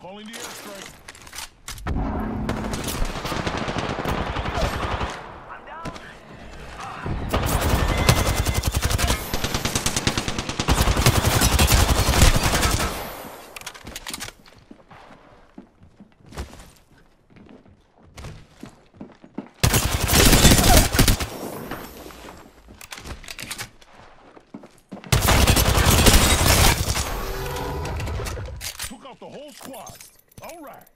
Calling the airstrike. I'm down. Took out the whole squad. All right.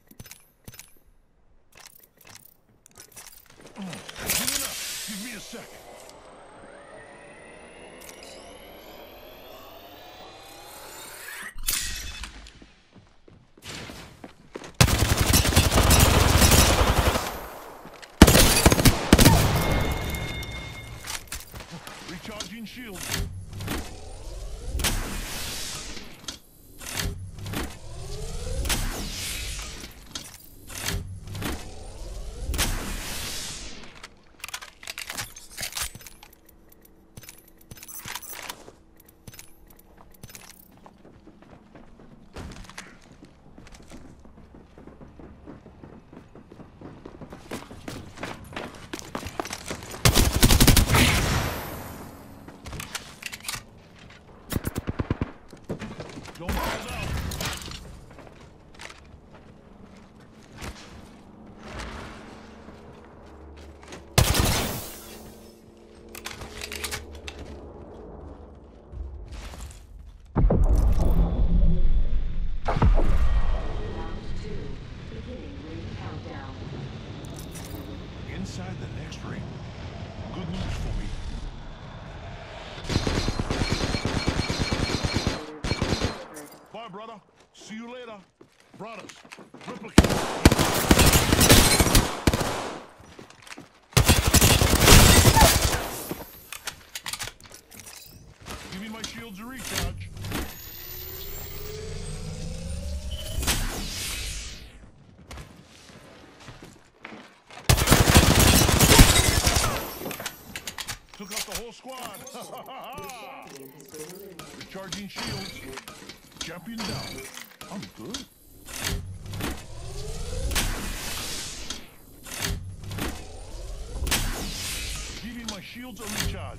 Mm. Give me a second. Shields. Inside the next ring. Good news for me. Bye, brother. See you later. Brothers, replicate. Give me my shields to recharge. Took out the whole squad. Recharging shields. Champion down. I'm good. Giving my shields a recharge.